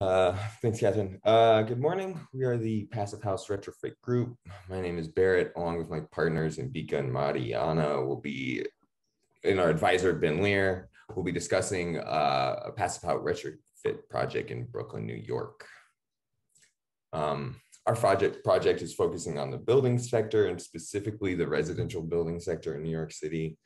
Uh, thanks, Catherine. Uh, good morning. We are the Passive House Retrofit Group. My name is Barrett, along with my partners Bika and Mariana. We'll be, in our advisor, Ben Lear, we'll be discussing uh, a Passive House Retrofit project in Brooklyn, New York. Um, our project, project is focusing on the building sector and specifically the residential building sector in New York City.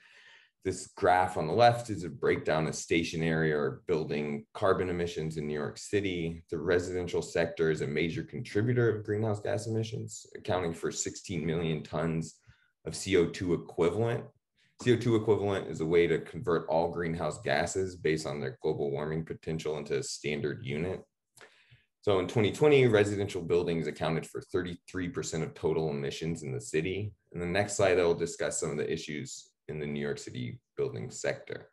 This graph on the left is a breakdown of stationary or building carbon emissions in New York City. The residential sector is a major contributor of greenhouse gas emissions, accounting for 16 million tons of CO2 equivalent. CO2 equivalent is a way to convert all greenhouse gases based on their global warming potential into a standard unit. So in 2020, residential buildings accounted for 33% of total emissions in the city. In the next slide, I will discuss some of the issues in the New York City building sector.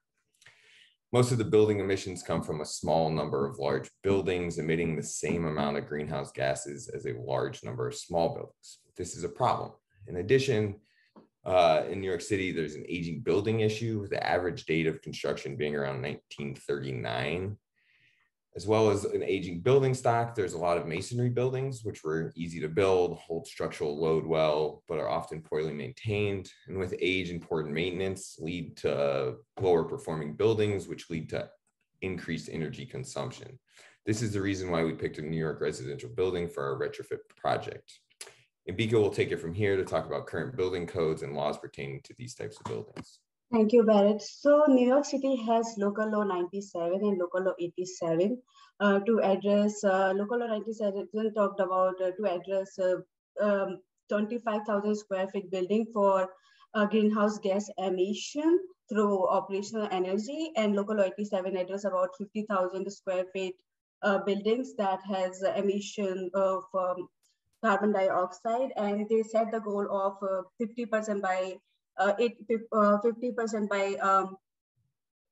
Most of the building emissions come from a small number of large buildings emitting the same amount of greenhouse gases as a large number of small buildings. This is a problem. In addition, uh, in New York City, there's an aging building issue with the average date of construction being around 1939 as well as an aging building stock. There's a lot of masonry buildings, which were easy to build, hold structural load well, but are often poorly maintained. And with age and poor maintenance, lead to lower performing buildings, which lead to increased energy consumption. This is the reason why we picked a New York residential building for our retrofit project. Ambika will take it from here to talk about current building codes and laws pertaining to these types of buildings. Thank you, Barrett. So New York City has local law 97 and local law 87 uh, to address, uh, local law 97 talked about uh, to address uh, um, 25,000 square feet building for uh, greenhouse gas emission through operational energy. And local law 87 address about 50,000 square feet uh, buildings that has emission of um, carbon dioxide. And they set the goal of 50% by uh, 50% uh, by um,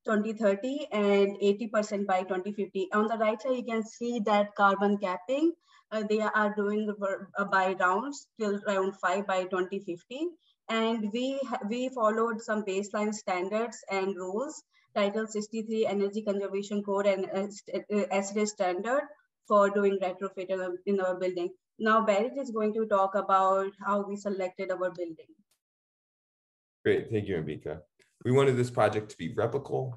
2030 and 80% by 2050. On the right side, you can see that carbon capping, uh, they are doing uh, by rounds till round five by 2050. And we, we followed some baseline standards and rules, Title 63 Energy Conservation Code and SRES standard for doing retrofit in our building. Now Barrett is going to talk about how we selected our building. Great, thank you, Ambika. We wanted this project to be replicable.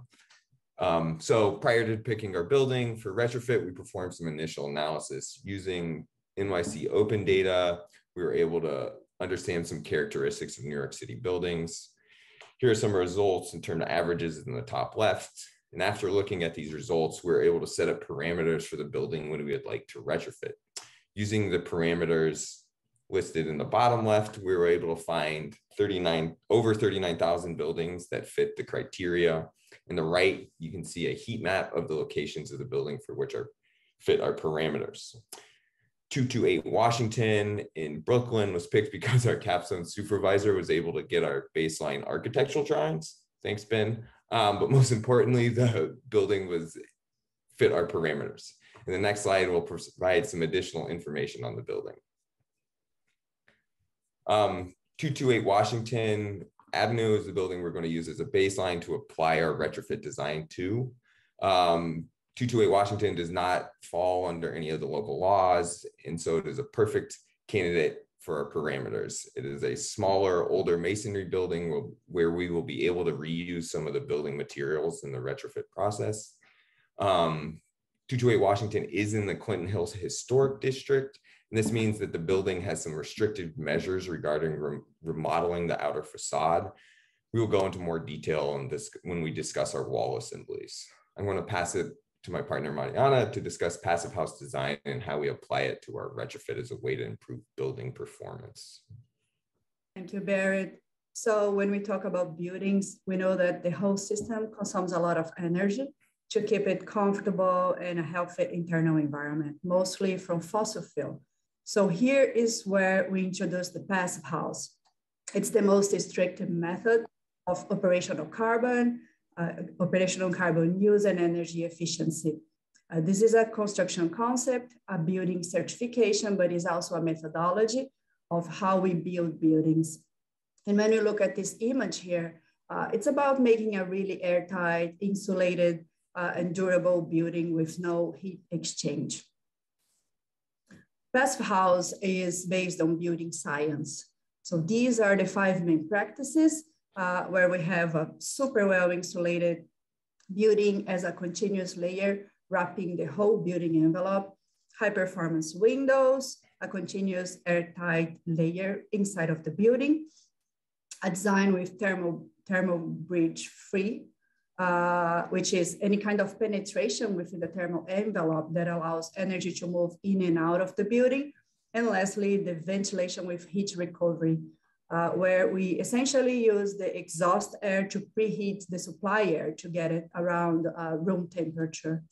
Um, so prior to picking our building for retrofit, we performed some initial analysis using NYC open data. We were able to understand some characteristics of New York City buildings. Here are some results in terms of averages in the top left. And after looking at these results, we were able to set up parameters for the building when we would like to retrofit. Using the parameters listed in the bottom left, we were able to find 39 over 39,000 buildings that fit the criteria. In the right, you can see a heat map of the locations of the building for which are fit our parameters. 228 Washington in Brooklyn was picked because our capstone supervisor was able to get our baseline architectural drawings. Thanks, Ben. Um, but most importantly, the building was fit our parameters. In the next slide, we'll provide some additional information on the building. Um, 228 Washington Avenue is the building we're going to use as a baseline to apply our retrofit design to. Um, 228 Washington does not fall under any of the local laws, and so it is a perfect candidate for our parameters. It is a smaller, older masonry building where we will be able to reuse some of the building materials in the retrofit process. Um, 228 Washington is in the Clinton Hills Historic District, and this means that the building has some restrictive measures regarding remodeling the outer facade. We will go into more detail on this when we discuss our wall assemblies. I'm going to pass it to my partner Mariana to discuss passive house design and how we apply it to our retrofit as a way to improve building performance. Thank you, Barrett. So when we talk about buildings, we know that the whole system consumes a lot of energy to keep it comfortable and a healthy internal environment, mostly from fossil fuel. So here is where we introduce the passive house. It's the most strict method of operational carbon, uh, operational carbon use and energy efficiency. Uh, this is a construction concept, a building certification, but it's also a methodology of how we build buildings. And when you look at this image here, uh, it's about making a really airtight, insulated uh, and durable building with no heat exchange. Passive house is based on building science. So these are the five main practices uh, where we have a super well insulated building as a continuous layer wrapping the whole building envelope, high performance windows, a continuous airtight layer inside of the building, a design with thermal, thermal bridge free, uh, which is any kind of penetration within the thermal envelope that allows energy to move in and out of the building. And lastly, the ventilation with heat recovery, uh, where we essentially use the exhaust air to preheat the supply air to get it around uh, room temperature.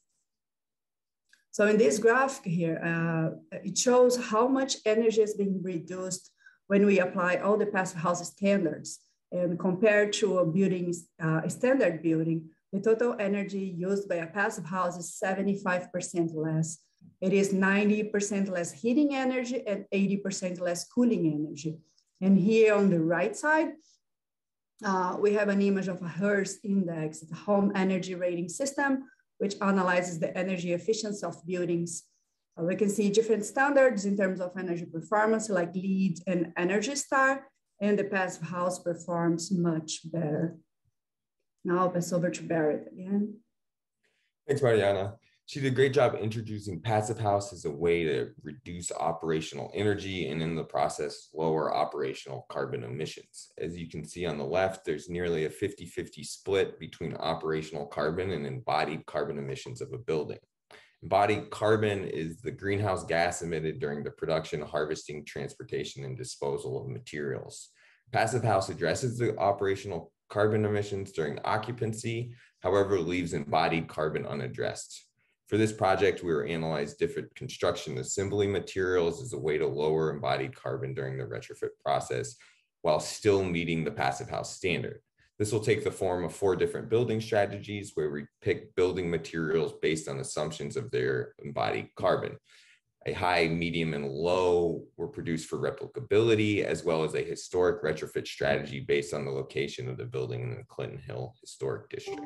So in this graph here, uh, it shows how much energy is being reduced when we apply all the passive house standards. And compared to a building, uh, a standard building, the total energy used by a passive house is 75% less. It is 90% less heating energy and 80% less cooling energy. And here on the right side, uh, we have an image of a HERS index, the home energy rating system, which analyzes the energy efficiency of buildings. Uh, we can see different standards in terms of energy performance like LEED and Energy Star, and the passive house performs much better. Now I'll pass over to Barrett again. Thanks, Mariana. She did a great job introducing Passive House as a way to reduce operational energy and in the process lower operational carbon emissions. As you can see on the left, there's nearly a 50-50 split between operational carbon and embodied carbon emissions of a building. Embodied carbon is the greenhouse gas emitted during the production, harvesting, transportation, and disposal of materials. Passive House addresses the operational carbon emissions during occupancy, however, leaves embodied carbon unaddressed. For this project, we were analyzed different construction assembly materials as a way to lower embodied carbon during the retrofit process while still meeting the passive house standard. This will take the form of four different building strategies where we pick building materials based on assumptions of their embodied carbon. A high, medium, and low were produced for replicability, as well as a historic retrofit strategy based on the location of the building in the Clinton Hill Historic District.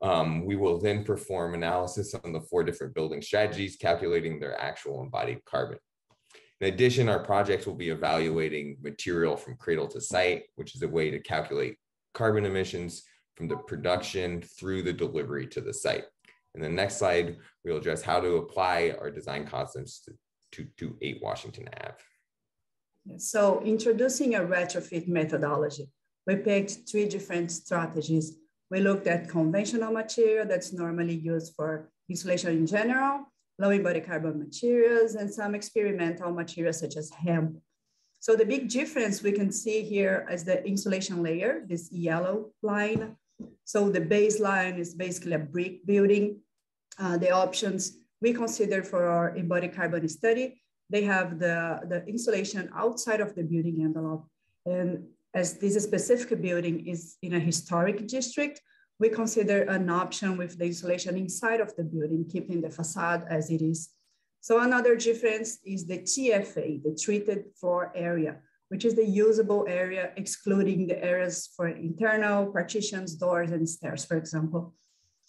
Um, we will then perform analysis on the four different building strategies, calculating their actual embodied carbon. In addition, our project will be evaluating material from cradle to site, which is a way to calculate carbon emissions from the production through the delivery to the site. In the next slide, we'll address how to apply our design concepts to, to, to 8 Washington Ave. So introducing a retrofit methodology, we picked three different strategies we looked at conventional material that's normally used for insulation in general, low embodied carbon materials, and some experimental materials such as hemp. So the big difference we can see here is the insulation layer, this yellow line. So the baseline is basically a brick building. Uh, the options we consider for our embodied carbon study, they have the, the insulation outside of the building envelope. And as this specific building is in a historic district, we consider an option with the insulation inside of the building, keeping the facade as it is. So another difference is the TFA, the treated floor area, which is the usable area, excluding the areas for internal partitions, doors, and stairs, for example.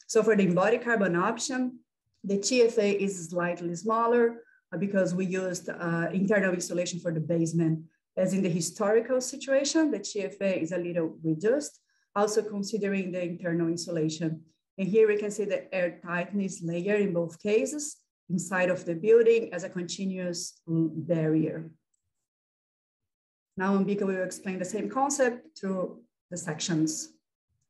So for the embodied carbon option, the TFA is slightly smaller uh, because we used uh, internal insulation for the basement as in the historical situation, the TFA is a little reduced, also considering the internal insulation. And here we can see the air tightness layer in both cases inside of the building as a continuous mm, barrier. Now Ambika will explain the same concept through the sections.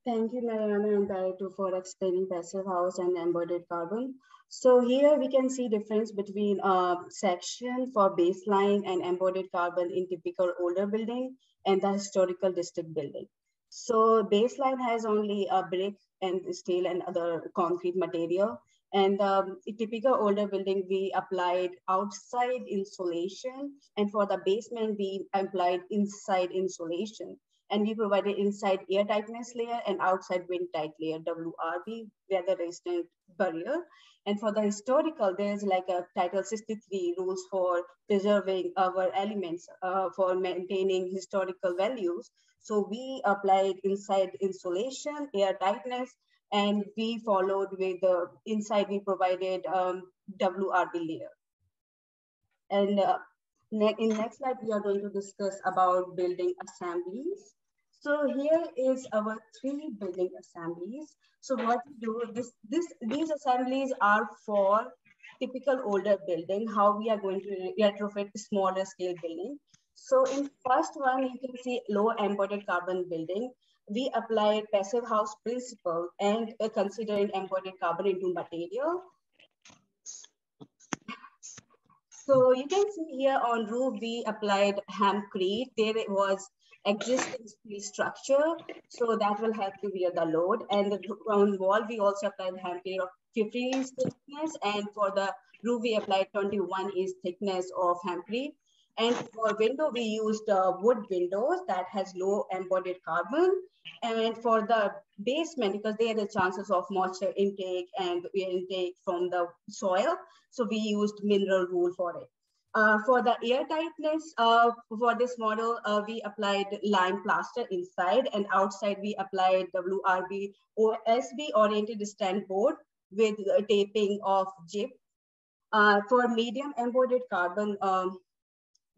Thank you, Mariana and Barreto for explaining passive house and embodied carbon. So here we can see difference between a section for baseline and embodied carbon in typical older building and the historical district building. So baseline has only a brick and steel and other concrete material. And um, in typical older building, we applied outside insulation. And for the basement, we applied inside insulation and we provided inside air tightness layer and outside wind tight layer, WRB, weather resistant barrier. And for the historical, there's like a Title 63 rules for preserving our elements uh, for maintaining historical values. So we applied inside insulation, air tightness, And we followed with the inside we provided um, WRB layer. And uh, ne in next slide, we are going to discuss about building assemblies. So here is our three building assemblies. So what we do, this, this, these assemblies are for typical older building, how we are going to retrofit smaller scale building. So in first one, you can see low embodied carbon building. We applied passive house principle and uh, considering embodied carbon into material. So you can see here on roof, we applied hempcrete. There was existing steel structure. So that will help to bear the load. And the ground wall, we also applied hempcrete of 15 inch thickness. And for the roof, we applied 21 inch thickness of hempcrete. And for window, we used uh, wood windows that has low embodied carbon. And for the basement, because there are the chances of moisture intake and intake from the soil, so we used mineral wool for it. Uh, for the air tightness uh, for this model, uh, we applied lime plaster inside and outside we applied WRB OSB oriented strand board with taping of gyp. Uh, for medium embodied carbon um,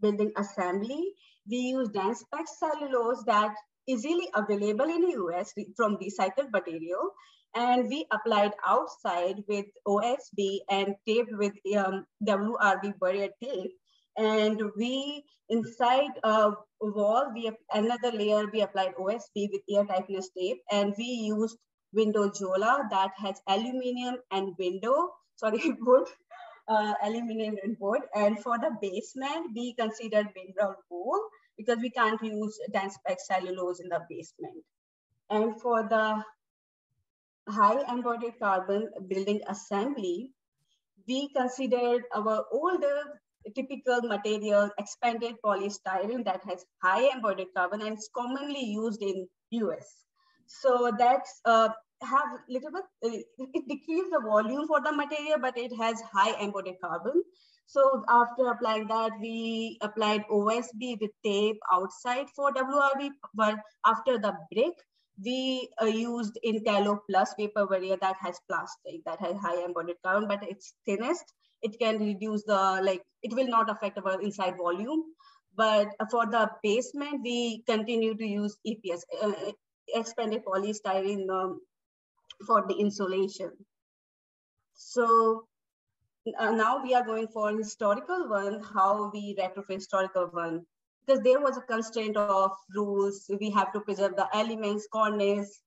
building assembly, we use dense packed cellulose that easily available in the US from recycled material. And we applied outside with OSB and taped with um, WRB barrier tape. And we, inside a wall, we another layer, we applied OSB with air tightness tape, and we used window Jola that has aluminum and window, sorry, wood, uh, aluminum wood. And for the basement, we considered mineral wool because we can't use dense packed cellulose in the basement. And for the high embodied carbon building assembly, we considered our older typical material, expanded polystyrene that has high embodied carbon and it's commonly used in US. So that's uh, have little bit, uh, it decreases the volume for the material, but it has high embodied carbon. So after applying that, we applied OSB with tape outside for WRB, but after the brick, we uh, used Intello Plus paper barrier that has plastic, that has high embodied carbon, but it's thinnest. It can reduce the, like, it will not affect our inside volume. But for the basement, we continue to use EPS, uh, expanded polystyrene um, for the insulation. So uh, now we are going for historical one, how we retrofit historical one because there was a constraint of rules. We have to preserve the elements, cornice,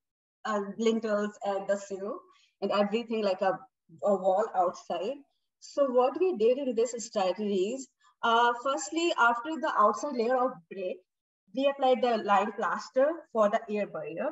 uh, lintels, and the sill, and everything like a, a wall outside. So what we did in this strategies, uh, firstly, after the outside layer of brick, we applied the lime plaster for the air barrier.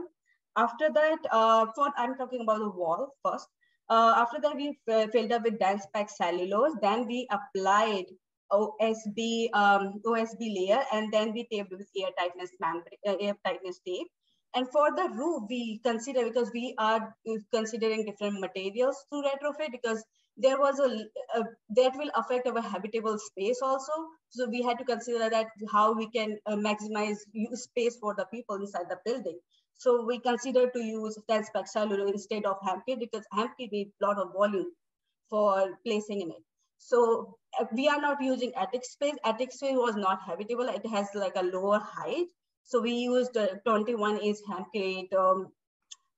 After that, uh, for I'm talking about the wall first. Uh, after that, we filled up with dense packed cellulose. Then we applied OSB um, OSB layer, and then we taped with air tightness membrane, uh, air tightness tape. And for the roof, we consider because we are considering different materials to retrofit because there was a, a, that will affect our habitable space also. So we had to consider that how we can uh, maximize use space for the people inside the building. So we consider to use cellulose instead of hempcrete because hempcrete needs a lot of volume for placing in it. So uh, we are not using attic space. Attic space was not habitable. It has like a lower height. So we used uh, 21 inch hempcrete um,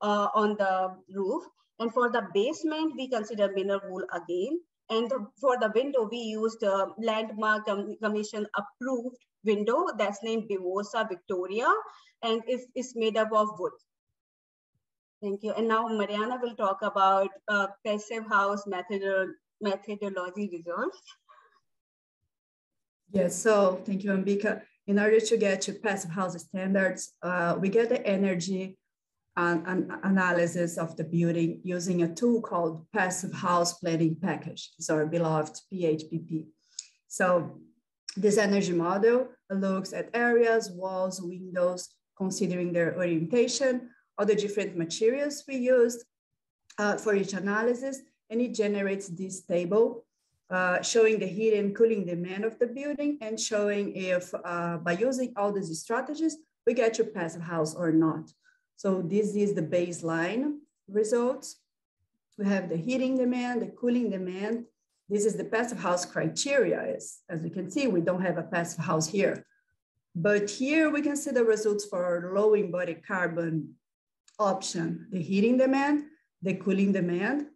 uh, on the roof. And for the basement, we consider mineral wool again. And for the window, we used a landmark commission approved window that's named Bivosa Victoria and it's, made up of wood. Thank you. And now Mariana will talk about uh, passive house method methodology results. Yes, so thank you, Ambika. In order to get to passive house standards, uh, we get the energy and analysis of the building using a tool called Passive House Planning Package. It's our beloved PHPP. So this energy model looks at areas, walls, windows, considering their orientation, all the different materials we used uh, for each analysis, and it generates this table uh, showing the heat and cooling demand of the building and showing if uh, by using all these strategies, we get to passive house or not. So this is the baseline results. We have the heating demand, the cooling demand. This is the passive house criteria. As, as we can see, we don't have a passive house here. But here we can see the results for low embodied carbon option, the heating demand, the cooling demand.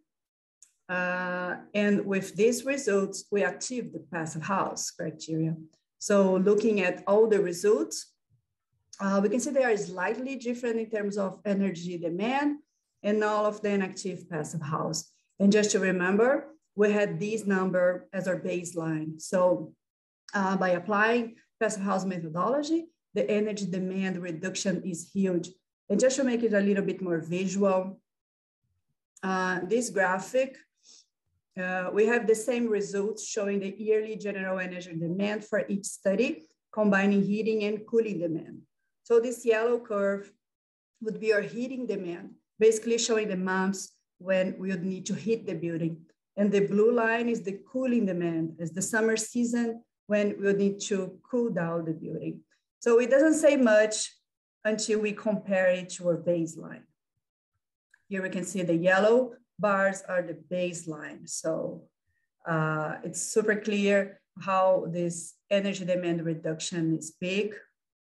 Uh, and with these results, we achieve the passive house criteria. So looking at all the results, uh, we can see they are slightly different in terms of energy demand and all of the inactive passive house. And just to remember, we had this number as our baseline. So uh, by applying passive house methodology, the energy demand reduction is huge. And just to make it a little bit more visual, uh, this graphic, uh, we have the same results showing the yearly general energy demand for each study, combining heating and cooling demand. So this yellow curve would be our heating demand, basically showing the months when we would need to heat the building. And the blue line is the cooling demand as the summer season when we would need to cool down the building. So it doesn't say much until we compare it to our baseline. Here we can see the yellow bars are the baseline. So uh, it's super clear how this energy demand reduction is big.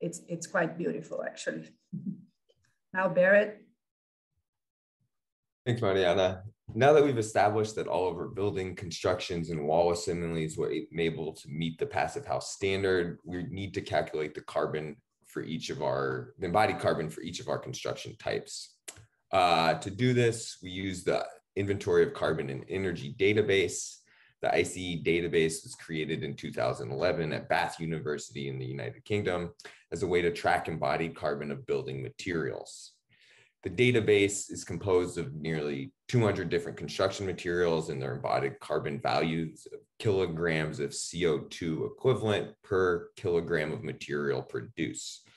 It's, it's quite beautiful actually. now Barrett. Thanks, Mariana. Now that we've established that all of our building constructions and wall assemblies were able to meet the passive house standard, we need to calculate the carbon for each of our, the embodied carbon for each of our construction types. Uh, to do this, we use the inventory of carbon and energy database. The ICE database was created in 2011 at Bath University in the United Kingdom as a way to track embodied carbon of building materials. The database is composed of nearly 200 different construction materials and their embodied carbon values of kilograms of CO2 equivalent per kilogram of material produced.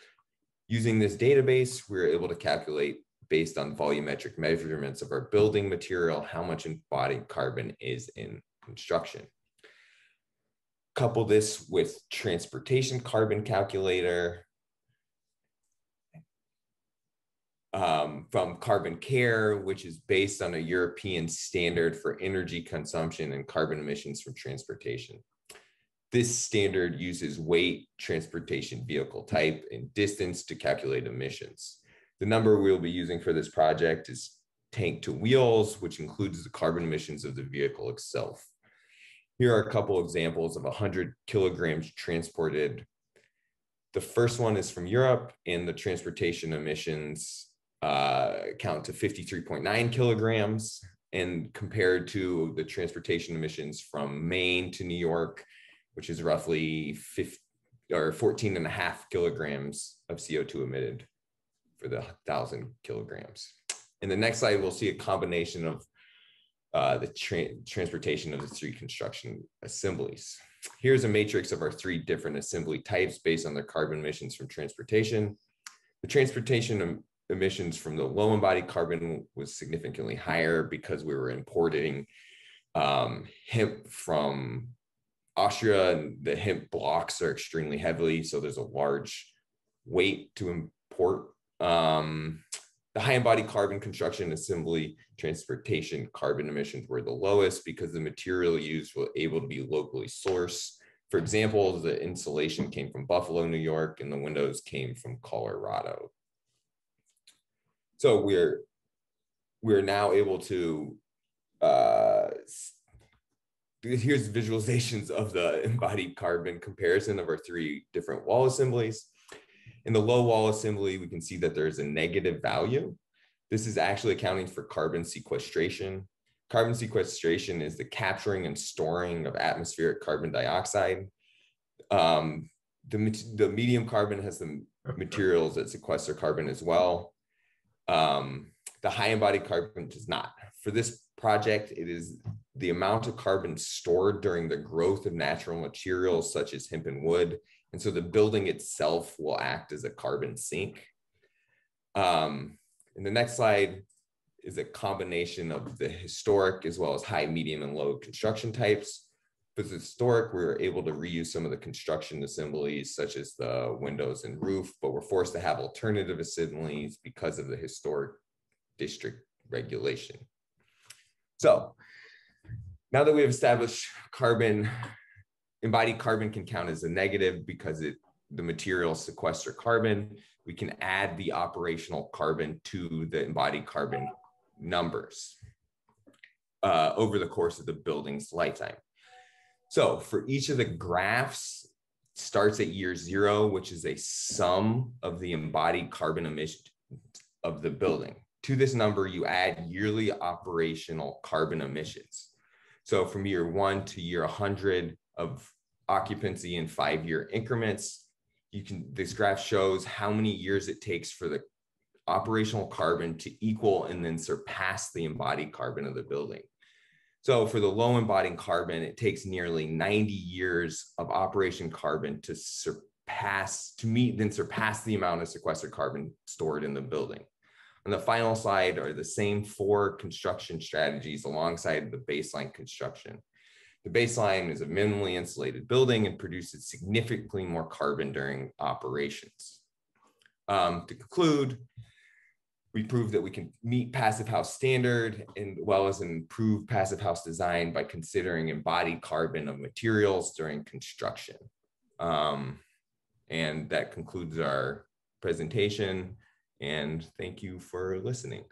Using this database, we were able to calculate based on volumetric measurements of our building material, how much embodied carbon is in construction. Couple this with transportation carbon calculator um, from Carbon Care, which is based on a European standard for energy consumption and carbon emissions from transportation. This standard uses weight, transportation vehicle type, and distance to calculate emissions. The number we'll be using for this project is tank to wheels, which includes the carbon emissions of the vehicle itself. Here are a couple examples of 100 kilograms transported. The first one is from Europe, and the transportation emissions uh, count to 53.9 kilograms. And compared to the transportation emissions from Maine to New York, which is roughly 50, or 14 and a half kilograms of CO2 emitted for the thousand kilograms. In the next slide, we'll see a combination of uh, the tra transportation of the three construction assemblies. Here's a matrix of our three different assembly types based on their carbon emissions from transportation. The transportation emissions from the low embodied carbon was significantly higher because we were importing um, hemp from Austria and the hemp blocks are extremely heavily. So there's a large weight to import um, the high embodied carbon construction assembly transportation carbon emissions were the lowest because the material used was able to be locally sourced. For example, the insulation came from Buffalo, New York, and the windows came from Colorado. So we're we're now able to uh, here's visualizations of the embodied carbon comparison of our three different wall assemblies. In the low wall assembly, we can see that there's a negative value. This is actually accounting for carbon sequestration. Carbon sequestration is the capturing and storing of atmospheric carbon dioxide. Um, the, the medium carbon has the materials that sequester carbon as well. Um, the high embodied carbon does not. For this project, it is the amount of carbon stored during the growth of natural materials such as hemp and wood and so the building itself will act as a carbon sink. Um, and the next slide is a combination of the historic as well as high, medium, and low construction types. For the historic, we were able to reuse some of the construction assemblies, such as the windows and roof, but we're forced to have alternative assemblies because of the historic district regulation. So now that we have established carbon, embodied carbon can count as a negative because it the materials sequester carbon, we can add the operational carbon to the embodied carbon numbers uh, over the course of the building's lifetime. So for each of the graphs starts at year zero, which is a sum of the embodied carbon emission of the building. To this number, you add yearly operational carbon emissions. So from year one to year 100 of occupancy in five year increments, you can, this graph shows how many years it takes for the operational carbon to equal and then surpass the embodied carbon of the building. So for the low embodied carbon, it takes nearly 90 years of operation carbon to surpass, to meet, then surpass the amount of sequestered carbon stored in the building. On the final slide are the same four construction strategies alongside the baseline construction. The baseline is a minimally insulated building and produces significantly more carbon during operations. Um, to conclude, we proved that we can meet passive house standard and well as improve passive house design by considering embodied carbon of materials during construction. Um, and that concludes our presentation and thank you for listening.